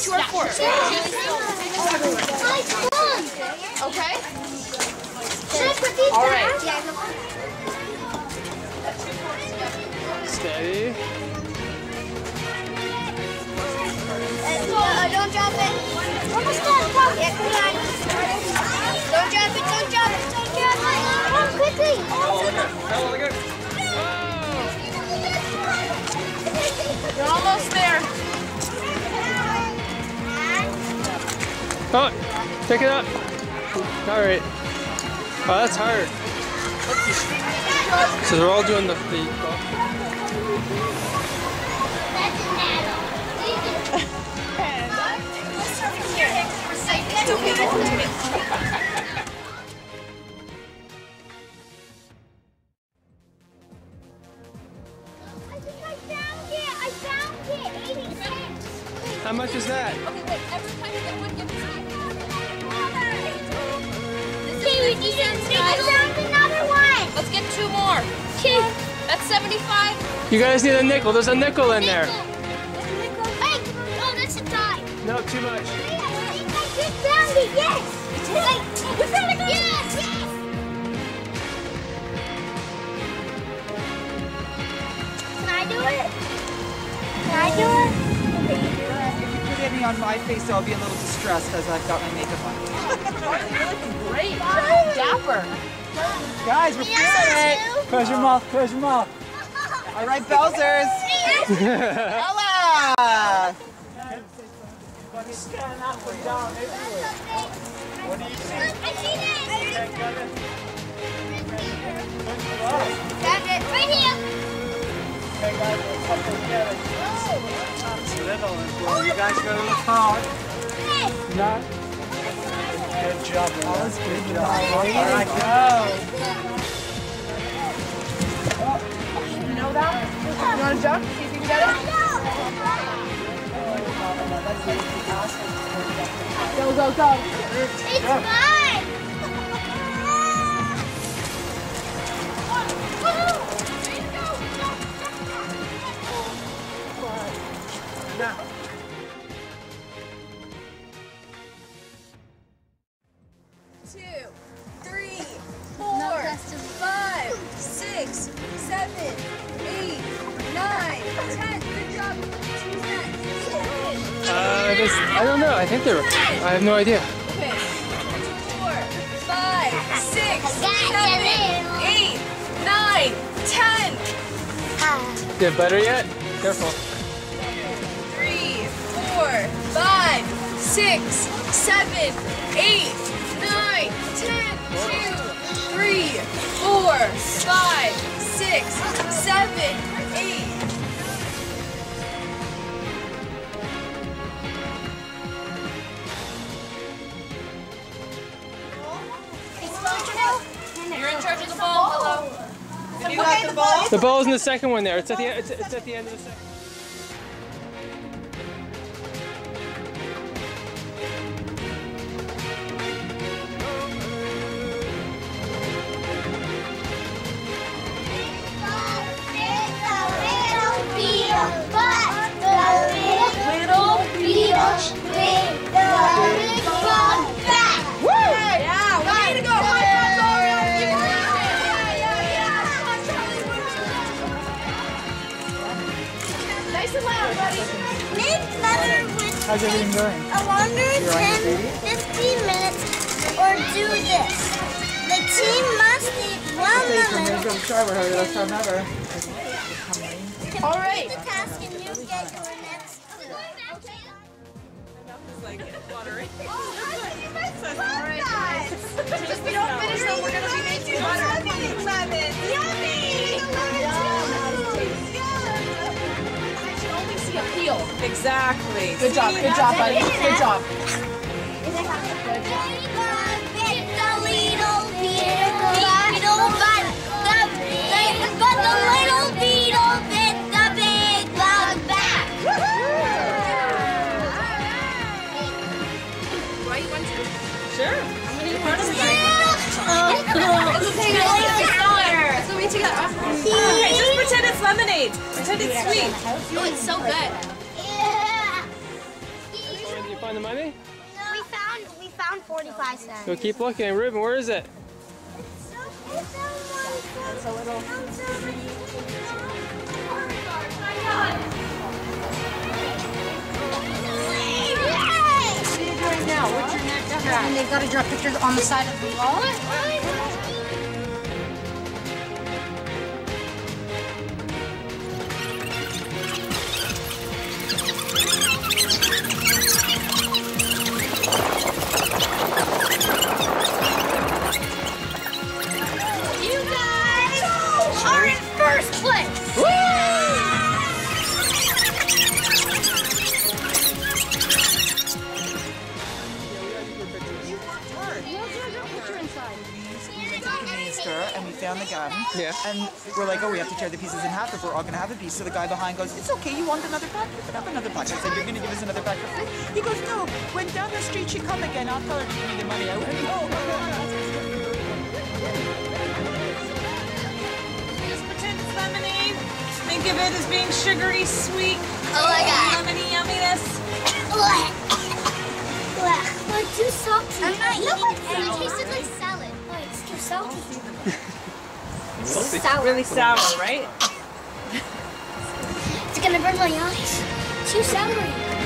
You two are four. Okay? All right. Steady. don't drop it. Almost done. Yeah, come on. Don't drop it, don't drop it, don't drop it. Come on, quickly. Oh, You're almost there. Oh, pick it up. All right. Oh, that's hard. So they're all doing the, the I I found another one. Let's get two more. That's 75. You guys need a nickel. There's a nickel in there. Oh, that's a dime. No, too much. I think I found it. Yes. Wait, we found it. On my face, so I'll be a little distressed as I've got my makeup on. You're looking Great. Dapper. Guys, we're feeling it. Close your mouth. Close your mouth. All right, Bowsers. Ella. I see it. You guys got to hard. Hey. Not. Good job. Was good job. All right, go. You know that? You want to jump? See if you can get it? Go, go, go. It's mine. Three, four, five, six, seven, eight, nine, ten. Good job. Who's next? Uh, this, I don't know. I think they're. I have no idea. Okay. Four, five, six, seven, eight, nine, ten. Get butter yet? Careful. Three, four, five, six, seven, eight, nine, ten. Two, three, four, five, six, seven, eight. You're in charge of the ball. Hello. You got the ball? The ball's in the second one there. It's at the it's, it's at the end of the second. Nice loud, buddy. Make mother with How's everything going? a longer You're on 10, 15 minutes or do this. The team must eat one Okay, so lemon. maybe go. We're having the best time ever. All right. The task and you get your next clue. If we don't finish them, we're going to be making butter. Yummy! I Exactly. Good job. Good job, buddy. Good job. But the little beetle bit the big bug back. Do I eat one too? Sure. It's okay. Let's go eat together. Okay, just pretend it's lemonade. Pretend it's sweet. Oh, it's so good. Find the money? We found we found 45 cents. Go keep looking. Reuben, where is it? It's a little. What are you doing now? What's your next step? And they've got to draw pictures on the side of the wall. Yeah. And we're like, oh, we have to tear the pieces in half if we're all gonna have a piece. So the guy behind goes, it's okay, you want another pack? You can have another pack. I said, you're gonna give us another pack for free? He goes, no, when down the street she come again, I'll tell her to give me the money. I went, oh, Just pretend it's lemonade. Think of it as being sugary sweet. Oh my god. Oh, lemony yumminess. Like too salty. I'm not eating it. It tasted like salad. Oh, it's too salty. Sour. Really sour, right? It's gonna burn my eyes. Too soury.